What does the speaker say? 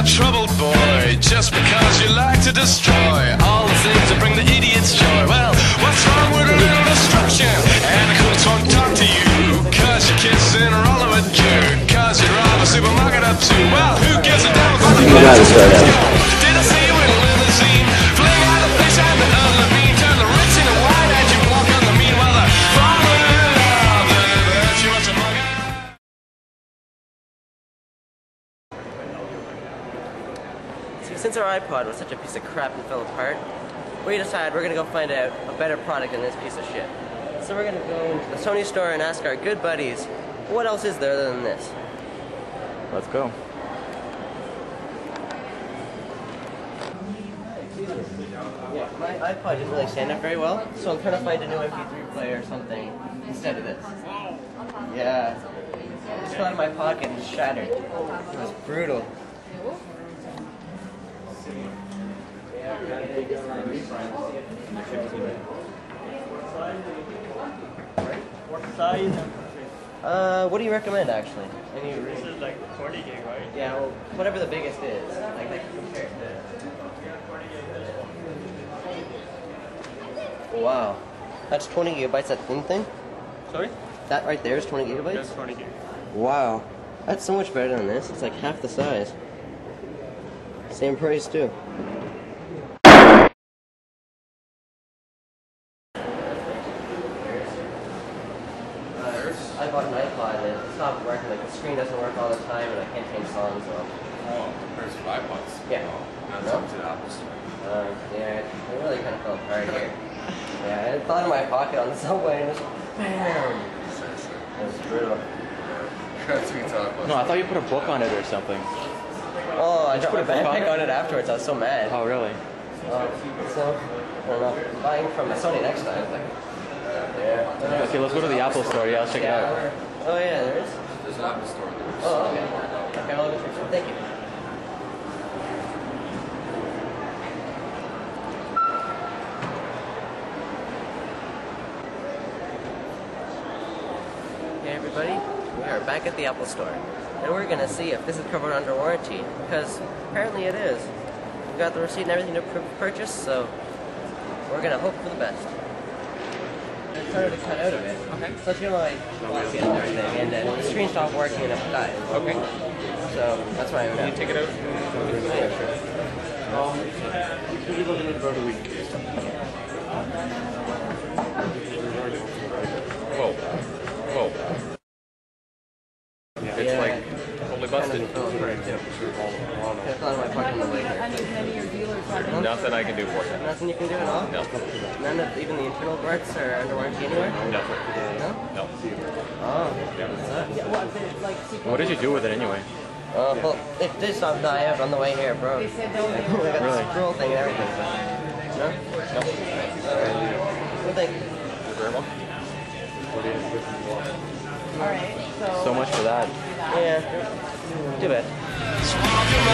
boy just because you like to destroy all the things that bring the idiots joy. Well, what's wrong with a little destruction? And the cooks won't talk to you cause your kids in a roll of a jerk. Cause you rob a supermarket up too. Well, who gives a damn since our iPod was such a piece of crap and fell apart, we decided we're gonna go find out a better product than this piece of shit. So we're gonna go into the Sony store and ask our good buddies, what else is there other than this? Let's go. Yeah, my iPod didn't really stand up very well, so I'm trying to find a new MP3 player or something instead of this. Yeah. It just fell out of my pocket and shattered. It was brutal. What size? Uh, what do you recommend actually? Any This is like 20 gig, right? Yeah, well, whatever the biggest is. Like, compare it to. Wow. That's 20 gigabytes, that thin thing? Sorry? That right there is 20 gigabytes? That's 20 gig. Wow. That's so much better than this. It's like half the size. Same price, too. I bought an iPod and it stopped working. Like the screen doesn't work all the time, and I can't change songs. So, Oh, there's five bucks. Yeah. Oh, that's No? up to the Apple Store. uh, yeah, it really kind of fell apart here. Yeah, it fell in my pocket on the subway and just bam. It was brutal. That's what you talk about. No, I thought you put a book on it or something. I my put a backpack on it afterwards. I was so mad. Oh, really? Uh, so, I don't know. Buying from Sony next time. Yeah. Okay, let's go to the Apple Store. Yeah, let's check it out. Oh yeah, there is. There's an Apple Store there. Oh okay. Okay, I'll look at Thank you. Hey everybody, we are back at the Apple Store, and we're gonna see if this is covered under warranty because apparently it is. We got the receipt and everything to pur- purchase, so we're gonna hope for the best. It started to cut out of it. Okay. So if you like watch it and everything, and then the screen stopped working and it died. Okay. So that's why I'm Can you take it out? Yeah, sure. Whoa. Whoa. It's Yeah. like totally busted. Kind of fell apart, too. I thought I might park in the. Nothing I can do for you. Nothing you can do at all? No. None of even the internal parts are under warranty anywhere? No. No? No. Oh, what's? What did you do with it anyway? Uh, well, it did stop die out on the way here, bro. we got Really? the scroll thing and everything. So. No? No. Alright. Well, thank you. You're very welcome. So much for that. Yeah. Too bad.